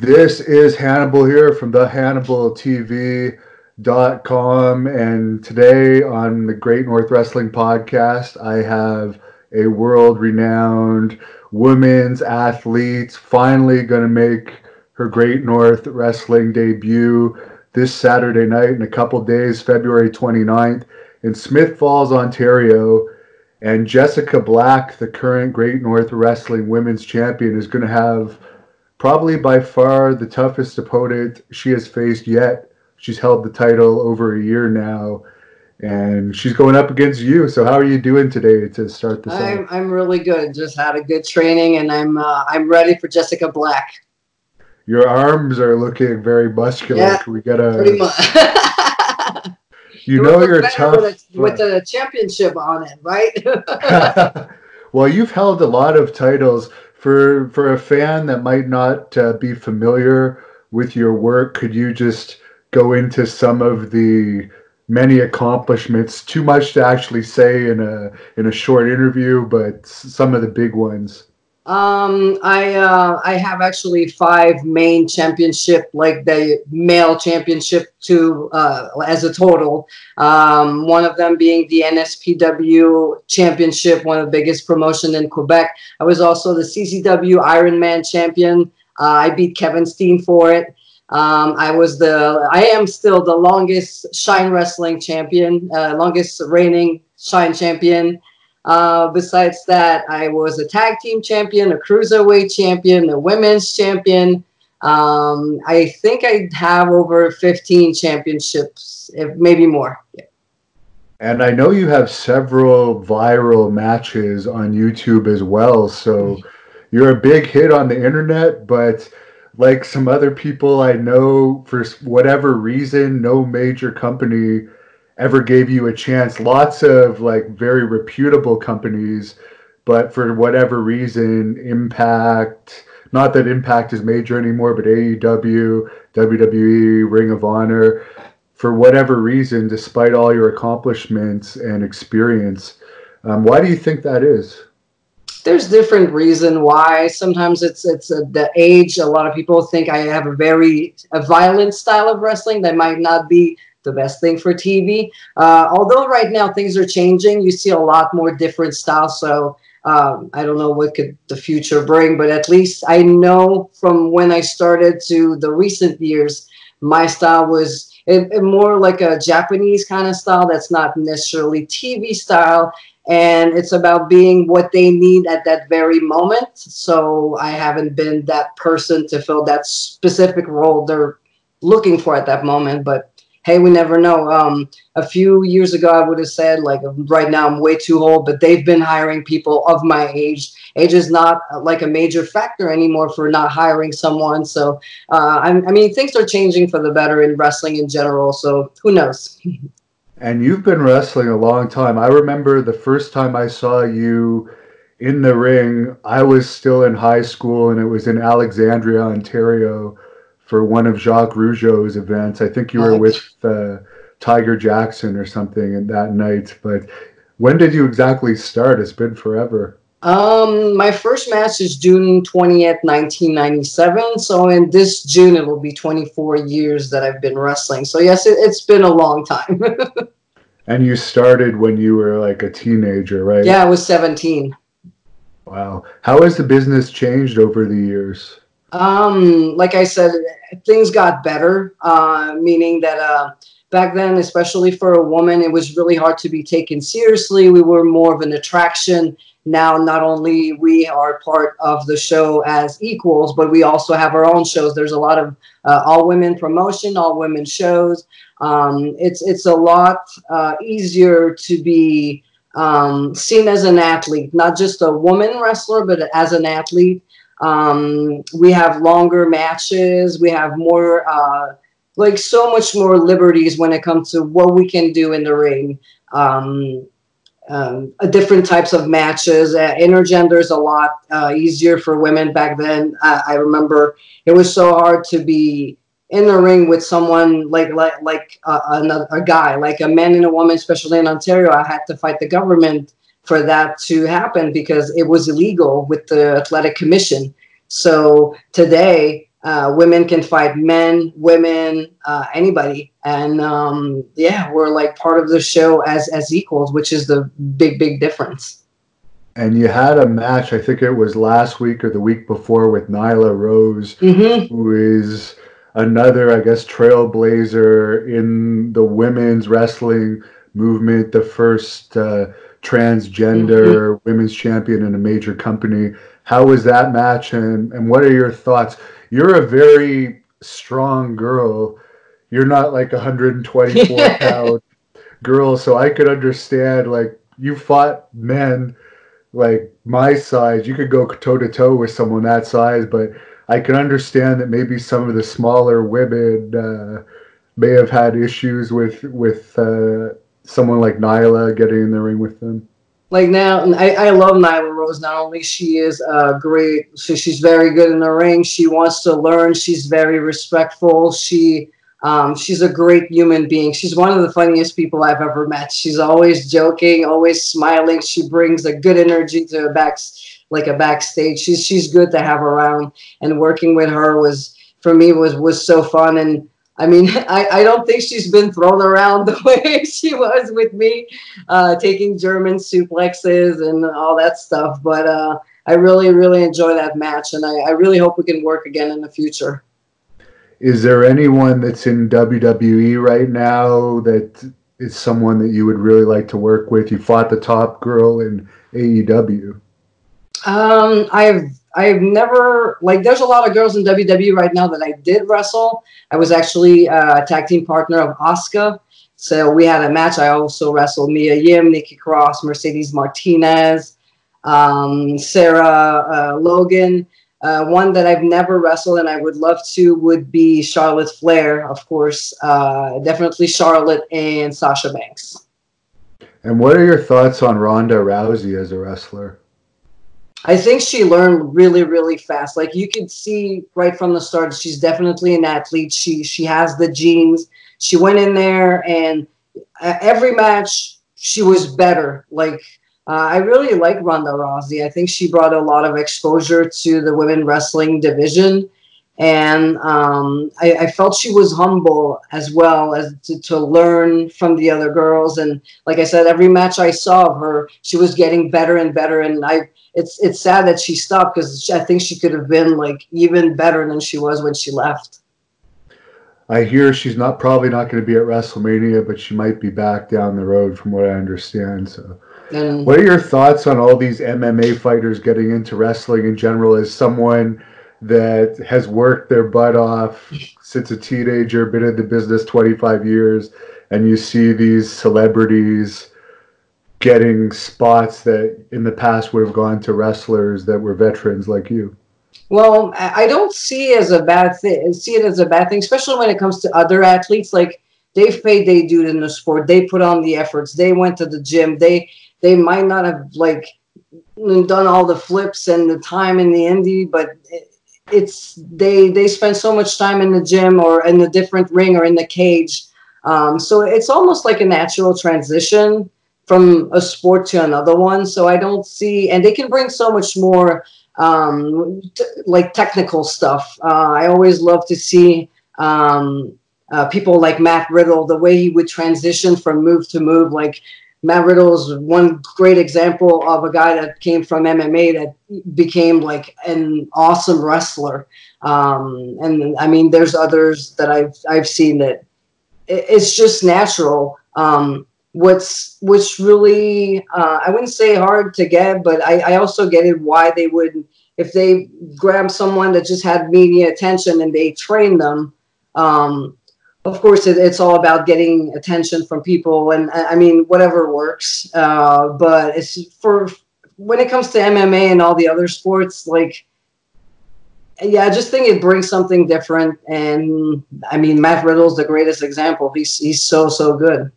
This is Hannibal here from the Hannibal TV.com. And today on the Great North Wrestling Podcast, I have a world renowned women's athlete finally going to make her Great North Wrestling debut this Saturday night in a couple days, February 29th, in Smith Falls, Ontario. And Jessika Black, the current Great North Wrestling Women's Champion, is going to have probably by far the toughest opponent she has faced yet. She's held the title over a year now, and she's going up against you. So how are you doing today to start this? I'm I'm really good. Just had a good training, and I'm uh, I'm ready for Jessika Black. Your arms are looking very muscular. Yeah, we gotta pretty much. you know you're tough with, a, with the championship on it, right? well, you've held a lot of titles for for a fan that might not uh, be familiar with your work, could you just go into some of the many accomplishments? Too much to actually say in a in a short interview, but some of the big ones. Um, I uh, I have actually five main championship, like the male championship, to uh, as a total. Um, one of them being the NSPW championship, one of the biggest promotion in Quebec. I was also the CZW Ironman champion. Uh, I beat Kevin Steen for it. Um, I was the I am still the longest Shine Wrestling champion, uh, longest reigning Shine champion. Uh, besides that, I was a tag team champion, a cruiserweight champion, a women's champion. Um, I think I have over 15 championships, if maybe more. Yeah. And I know you have several viral matches on YouTube as well. So you're a big hit on the internet, but like some other people I know, for whatever reason, no major company ever gave you a chance. Lots of like very reputable companies, but for whatever reason, Impact, not that Impact is major anymore, but AEW, WWE, Ring of Honor, for whatever reason, despite all your accomplishments and experience, um, why do you think that is? There's different reason why. Sometimes it's it's a, the age. A lot of people think I have a very a violent style of wrestling that might not be the best thing for TV. Uh, although right now things are changing, you see a lot more different styles. So um, I don't know what could the future bring, but at least I know from when I started to the recent years, my style was it, it more like a Japanese kind of style that's not necessarily TV style. And it's about being what they need at that very moment. So I haven't been that person to fill that specific role they're looking for at that moment. But hey, we never know. Um, a few years ago, I would have said, like, right now I'm way too old, but they've been hiring people of my age. Age is not uh, like a major factor anymore for not hiring someone. So, uh, I mean, things are changing for the better in wrestling in general. So, who knows? and you've been wrestling a long time. I remember the first time I saw you in the ring, I was still in high school and it was in Alexandria, Ontario for one of Jacques Rougeau's events. I think you were with uh, Tiger Jackson or something in that night. But when did you exactly start? It's been forever. Um, my first match is June 20th, 1997. So in this June, it will be 24 years that I've been wrestling. So yes, it, has been a long time. and you started when you were like a teenager, right? Yeah, I was 17. Wow. How has the business changed over the years? Um, like I said, things got better, uh, meaning that uh, back then, especially for a woman, it was really hard to be taken seriously. We were more of an attraction. Now, not only we are part of the show as equals, but we also have our own shows. There's a lot of uh, all women promotion, all women shows. Um, it's it's a lot uh, easier to be um, seen as an athlete, not just a woman wrestler, but as an athlete. Um, we have longer matches. We have more, uh, like so much more liberties when it comes to what we can do in the ring. Um, um, different types of matches. Uh, intergender is a lot uh, easier for women back then. I remember it was so hard to be in the ring with someone like like like uh, another a guy, like a man and a woman, especially in Ontario. I had to fight the government for that to happen because it was illegal with the athletic commission. So today, uh, women can fight men, women, uh, anybody, and um, yeah, we're like part of the show as as equals, which is the big big difference. And you had a match, I think it was last week or the week before, with Nyla Rose, mm-hmm. who is another, I guess, trailblazer in the women's wrestling movement, the first uh, transgender mm-hmm. women's champion in a major company. How was that match, and, and what are your thoughts? You're a very strong girl. You're not like a 124 pound girl, so I could understand like you fought men like my size. You could go toe to toe with someone that size, but I can understand that maybe some of the smaller women uh, may have had issues with with uh, someone like Nyla getting in the ring with them. Like now, I, I love Nyla Rose. Not only she is uh, great, so she's very good in the ring. She wants to learn. She's very respectful. She um, she's a great human being. She's one of the funniest people I've ever met. She's always joking, always smiling. She brings a good energy to the back like a backstage. She's she's good to have around, and working with her was for me was was so fun. And I mean, I, I don't think she's been thrown around the way she was with me, uh, taking German suplexes and all that stuff. But uh, I really really enjoy that match, and I, I really hope we can work again in the future. Is there anyone that's in WWE right now that is someone that you would really like to work with? You fought the top girl in AEW. Um, I've I've never like. There's a lot of girls in WWE right now that I did wrestle. I was actually uh, a tag team partner of Asuka, so we had a match. I also wrestled Mia Yim, Nikki Cross, Mercedes Martinez, um, Sarah uh, Logan. Uh, one that I've never wrestled and I would love to would be Charlotte Flair, of course. Uh, definitely Charlotte and Sasha Banks. And what are your thoughts on Ronda Rousey as a wrestler? I think she learned really, really fast. Like you could see right from the start, she's definitely an athlete. She she has the genes. She went in there, and uh, every match she was better. Like uh, I really like Ronda Rousey. I think she brought a lot of exposure to the women wrestling division, and um, I, I, felt she was humble as well as to, to learn from the other girls. And like I said, every match I saw of her, she was getting better and better. And I it's it's sad that she stopped because I think she could have been like even better than she was when she left. I hear she's not probably not going to be at WrestleMania, but she might be back down the road, from what I understand. So, and, what are your thoughts on all these MMA fighters getting into wrestling in general? As someone that has worked their butt off since a teenager, been in the business 25 years, and you see these celebrities getting spots that in the past would have gone to wrestlers that were veterans like you? Well, I don't see as a bad thing. See it as a bad thing, especially when it comes to other athletes. Like they've paid their due in the sport. They put on the efforts. They went to the gym. They they might not have like done all the flips and the time in the indie, but it's they they spend so much time in the gym or in the different ring or in the cage. Um, so it's almost like a natural transition from a sport to another one. So I don't see, and they can bring so much more um, t- like technical stuff. Uh, I always love to see um, uh, people like Matt Riddle, the way he would transition from move to move. Like Matt Riddle is one great example of a guy that came from MMA that became like an awesome wrestler. Um, and I mean, there's others that I've I've seen that it's just natural. Um, what's what's really uh, I wouldn't say hard to get, but I, I also get it why they would if they grab someone that just had media attention and they train them. Um, of course, it, it's all about getting attention from people, and I mean whatever works. Uh, but it's for when it comes to MMA and all the other sports, like yeah, I just think it brings something different. And I mean, Matt Riddle's the greatest example. He's he's so so good.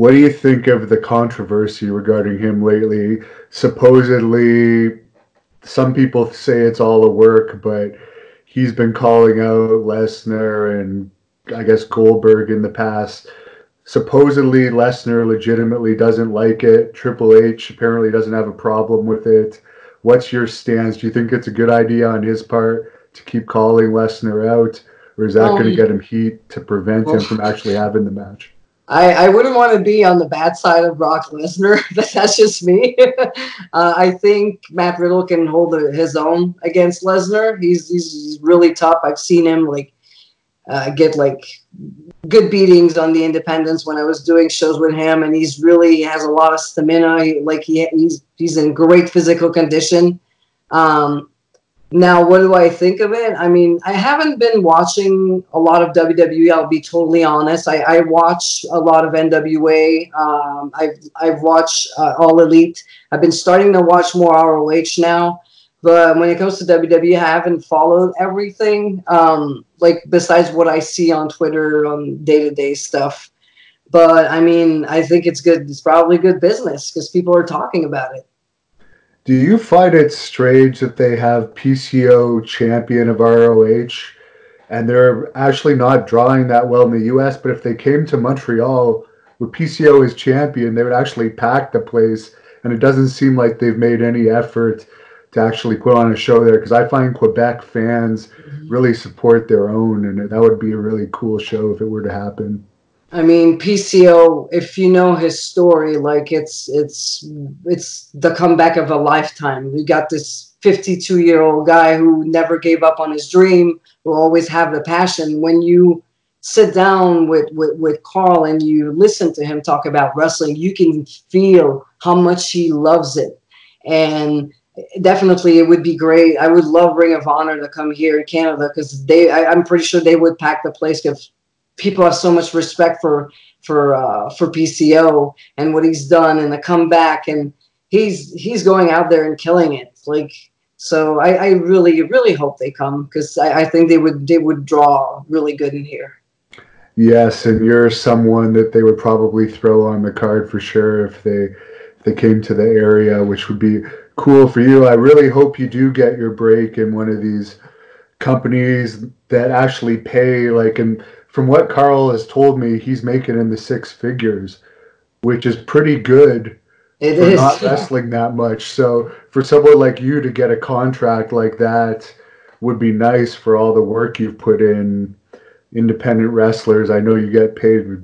What do you think of the controversy regarding him lately? Supposedly, some people say it's all a work, but he's been calling out Lesnar and I guess Goldberg in the past. Supposedly, Lesnar legitimately doesn't like it. Triple H apparently doesn't have a problem with it. What's your stance? Do you think it's a good idea on his part to keep calling Lesnar out, or is that Um, going to get him heat to prevent him from actually having the match? I, I wouldn't want to be on the bad side of Brock Lesnar. but That's just me. uh, I think Matt Riddle can hold his own against Lesnar. He's, he's he's really tough. I've seen him like uh, get like good beatings on the independents when I was doing shows with him, and he's really has a lot of stamina. He, like he he's he's in great physical condition. Um, now, what do I think of it? I mean, I haven't been watching a lot of WWE. I'll be totally honest. I, I watch a lot of NWA. Um, I've I've watched uh, All Elite. I've been starting to watch more ROH now. But when it comes to WWE, I haven't followed everything. Um, like besides what I see on Twitter on day to day stuff. But I mean, I think it's good. It's probably good business because people are talking about it. Do you find it strange that they have PCO champion of ROH and they're actually not drawing that well in the US? But if they came to Montreal with PCO as champion, they would actually pack the place. And it doesn't seem like they've made any effort to actually put on a show there because I find Quebec fans mm-hmm. really support their own, and that would be a really cool show if it were to happen. I mean, PCO. If you know his story, like it's it's it's the comeback of a lifetime. You got this 52 year old guy who never gave up on his dream, who always have the passion. When you sit down with, with with Carl and you listen to him talk about wrestling, you can feel how much he loves it, and definitely it would be great. I would love Ring of Honor to come here in Canada because they. I, I'm pretty sure they would pack the place because people have so much respect for for uh, for PCO and what he's done and the comeback and he's he's going out there and killing it like so I, I really really hope they come because I, I think they would they would draw really good in here Yes, and you're someone that they would probably throw on the card for sure if they if they came to the area, which would be cool for you. I really hope you do get your break in one of these companies that actually pay like and from what Carl has told me, he's making in the six figures, which is pretty good It for is not wrestling that much. So for someone like you to get a contract like that would be nice for all the work you've put in. Independent wrestlers, I know you get paid a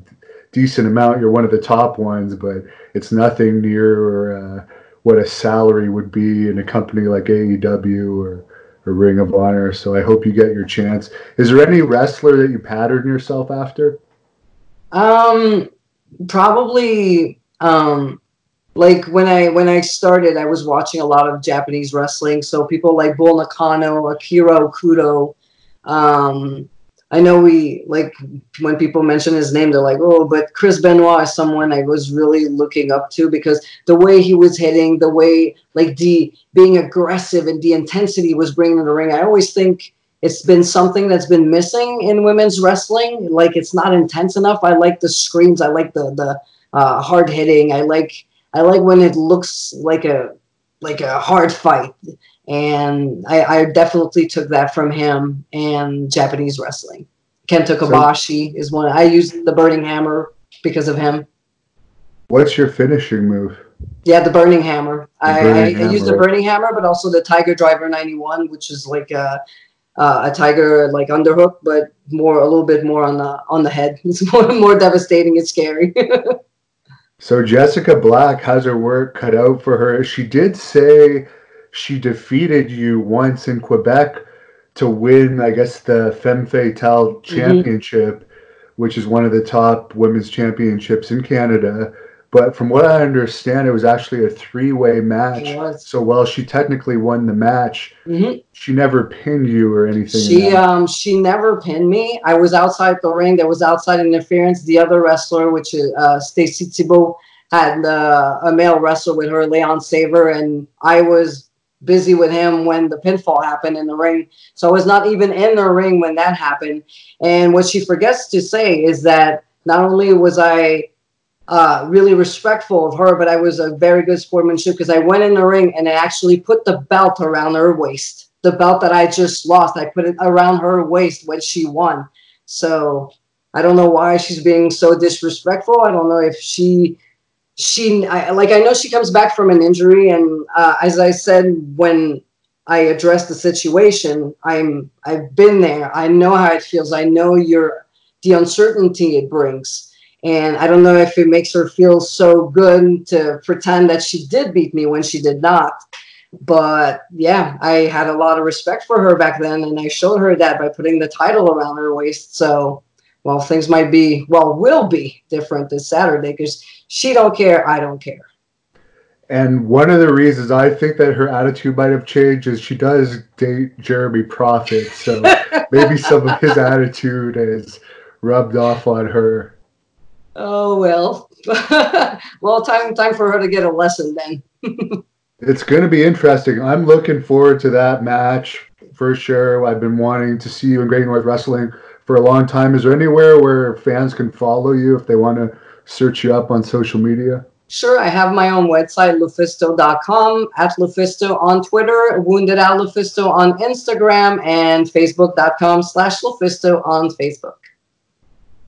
decent amount. You're one of the top ones, but it's nothing near uh, what a salary would be in a company like AEW or, or Ring of Honor. So I hope you get your chance. Is there any wrestler that you pattern yourself after? Um, probably um, like when I when I started, I was watching a lot of Japanese wrestling. So people like Bull Nakano, Akira Hokuto. Um, I know we like when people mention his name, they're like, "Oh," but Chris Benoit is someone I was really looking up to because the way he was hitting, the way like the being aggressive and the intensity was bringing the ring. I always think it's been something that's been missing in women's wrestling. Like it's not intense enough. I like the screams. I like the the uh, hard hitting. I like I like when it looks like a like a hard fight. And I, I definitely took that from him and Japanese wrestling. Kenta Kobashi is one. I use the Burning Hammer because of him. What's your finishing move? Yeah, the Burning Hammer. The I, Burning I, I use the Burning Hammer, but also the Tiger Driver 91, which is like a, uh, a tiger like underhook, but more a little bit more on the on the head. It's more more devastating and scary. So Jessika Black has her work cut out for her. She did say she defeated you once in Quebec to win, I guess, the Femme Fatale Championship, which is one of the top women's championships in Canada. But from what I understand, it was actually a three-way match. So while she technically won the match, Mhm. she never pinned you or anything. She um she never pinned me. I was outside the ring. There was outside interference. The other wrestler, which is uh, Stacy Thibault, had uh, a male wrestler with her, Leon Saver, and I was busy with him when the pinfall happened in the ring. So I was not even in the ring when that happened. And what she forgets to say is that not only was I uh, really respectful of her, but I was a very good sportsmanship because I went in the ring and I actually put the belt around her waist. The belt that I just lost, I put it around her waist when she won. So I don't know why she's being so disrespectful. I don't know if she, she, I, like I know she comes back from an injury, and uh, as I said when I address the situation. I'm I've been there. I know how it feels. I know your the uncertainty it brings. And I don't know if it makes her feel so good to pretend that she did beat me when she did not. But yeah, I had a lot of respect for her back then, and I showed her that by putting the title around her waist. So, well, things might be, well, will be different this Saturday because she don't care, I don't care. And one of the reasons I think that her attitude might have changed is she does date Jeremy Prophet. So maybe some of his attitude has rubbed off on her. Oh well. well, time time for her to get a lesson then. it's going to be interesting. I'm looking forward to that match for sure. I've been wanting to see you in Great North Wrestling for a long time. Is there anywhere where fans can follow you if they want to search you up on social media? Sure, I have my own website, lufisto.com, at Lufisto on Twitter, Wounded Al Lufisto on Instagram, and facebook.com slash Lufisto on Facebook.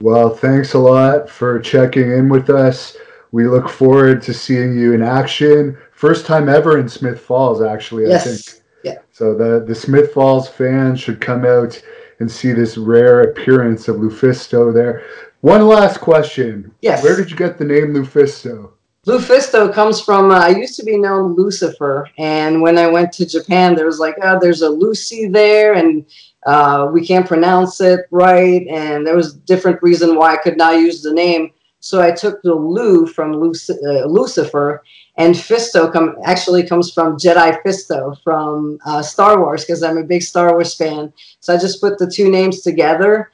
Well, thanks a lot for checking in with us. We look forward to seeing you in action. First time ever in Smith Falls, actually, yes. I think. Yeah. So the, the Smith Falls fans should come out and see this rare appearance of Lufisto there. One last question. Yes. Where did you get the name Lufisto? Lufisto comes from, uh, I used to be known Lucifer. And when I went to Japan, there was like, oh, there's a Lucy there, and uh, we can't pronounce it right. And there was a different reason why I could not use the name. So I took the Lu from Luc- uh, Lucifer, and Fisto come, actually comes from Jedi Fisto from uh, Star Wars because I'm a big Star Wars fan. So I just put the two names together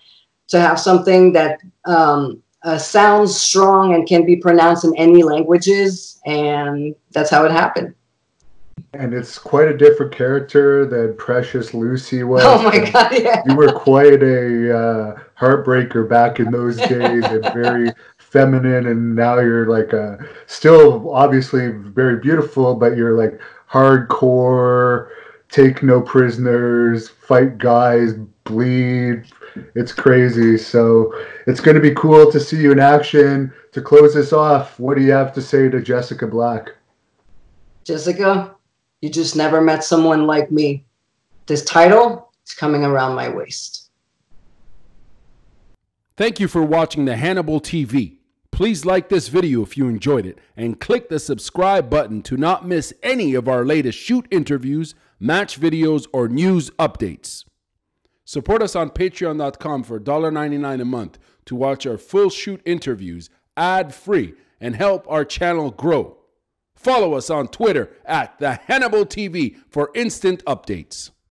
to have something that um, uh, sounds strong and can be pronounced in any languages, and that's how it happened. And it's quite a different character than Precious Lucy was. Oh my god! Yeah, you were quite a uh, heartbreaker back in those days, and very feminine. And now you're like a, still obviously very beautiful, but you're like hardcore, take no prisoners, fight guys, bleed, it's crazy. So it's going to be cool to see you in action. To close this off, what do you have to say to Jessika Black? Jessika, you just never met someone like me. This title is coming around my waist. Thank you for watching the Hannibal TV. Please like this video if you enjoyed it and click the subscribe button to not miss any of our latest shoot interviews, match videos, or news updates. Support us on patreon.com for $1.99 a month to watch our full shoot interviews ad free and help our channel grow. Follow us on Twitter at the Hannibal TV for instant updates.